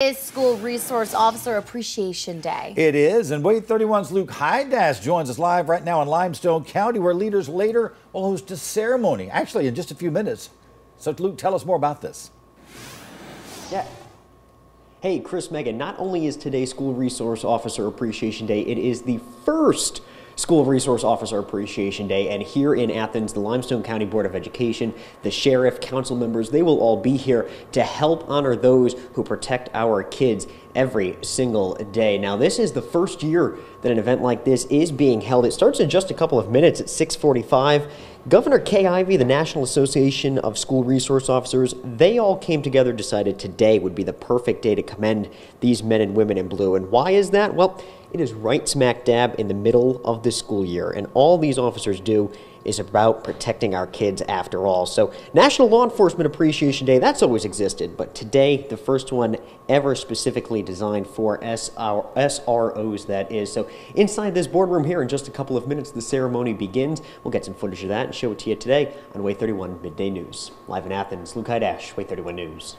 is School Resource Officer Appreciation Day. It is, and WAAY 31's Luke Hydash joins us live right now in Limestone County, where leaders later will host a ceremony, actually in just a few minutes. So, Luke, tell us more about this. Yeah. Hey, Chris Megan, not only is today School Resource Officer Appreciation Day, it is the first School Resource Officer Appreciation Day. And here in Athens, the Limestone County Board of Education, the sheriff, council members, they will all be here to help honor those who protect our kids every single day. Now, this is the first year that an event like this is being held. It starts in just a couple of minutes at 645. Governor Kay Ivey, the National Association of School Resource Officers, they all came together, decided today would be the perfect day to commend these men and women in blue. And why is that? Well, it is right smack dab in the middle of the school year, and all these officers do is about protecting our kids after all. So, National Law Enforcement Appreciation Day, that's always existed, but today, the first one ever specifically designed for SROs, that is. So, inside this boardroom here, in just a couple of minutes, the ceremony begins. We'll get some footage of that and show it to you today on WAAY 31 Midday News. Live in Athens, Luke Hydash, WAAY 31 News.